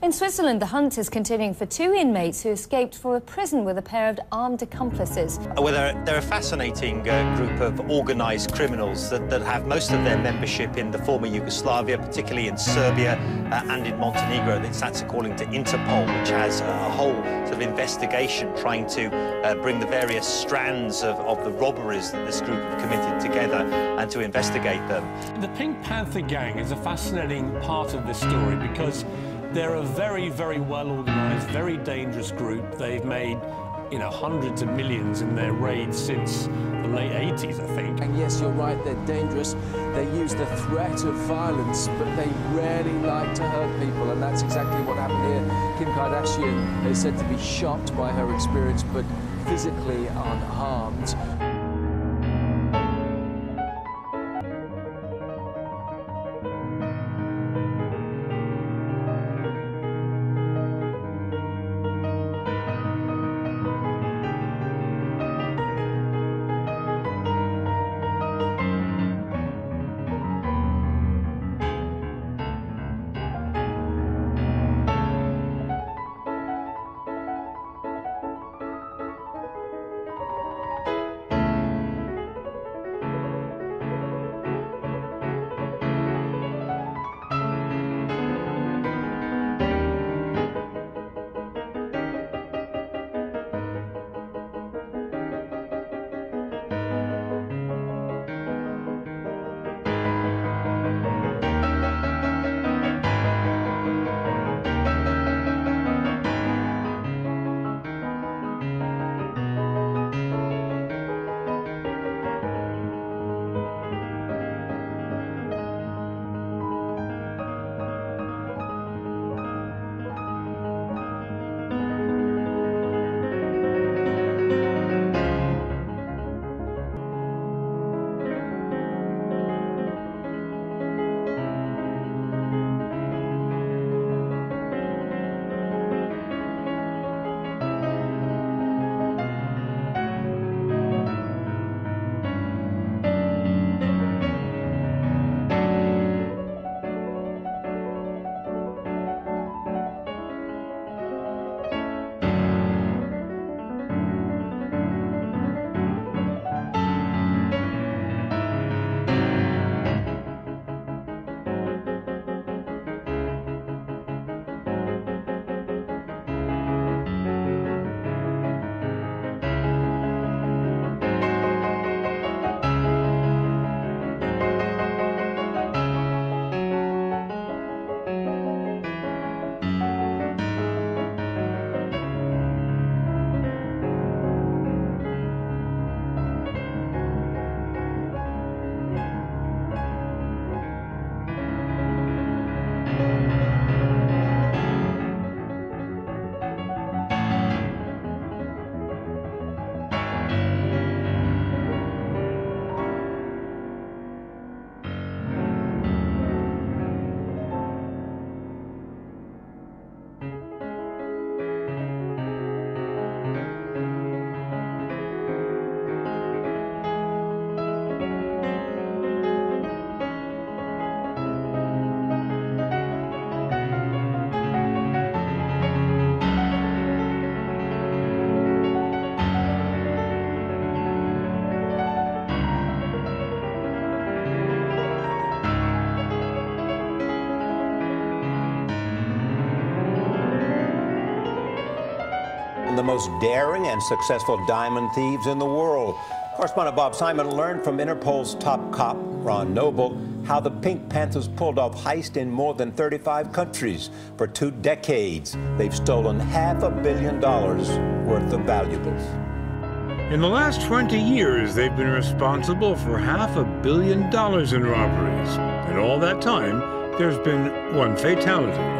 In Switzerland, the hunt is continuing for two inmates who escaped from a prison with a pair of armed accomplices. Well, they're, they're a fascinating uh, group of organised criminals that, that, have most of their membership in the former Yugoslavia, particularly in Serbia uh, and in Montenegro. That's according to Interpol, which has a whole sort of investigation trying to uh, bring the various strands of, of the robberies that this group have committed together and to investigate them. The Pink Panther Gang is a fascinating part of this story because they're a very, very well organized, very dangerous group. They've made, you know, hundreds of millions in their raids since the late 80s, I think. And yes, you're right, they're dangerous. They use the threat of violence, but they rarely like to hurt people, and that's exactly what happened here. Kim Kardashian is said to be shocked by her experience, but physically unharmed. The most daring and successful diamond thieves in the world. Correspondent Bob Simon learned from Interpol's top cop, Ron Noble, how the Pink Panthers pulled off heists in more than 35 countries. For two decades, they've stolen half a billion dollars worth of valuables. In the last 20 years, they've been responsible for half a billion dollars in robberies. And all that time, there's been one fatality.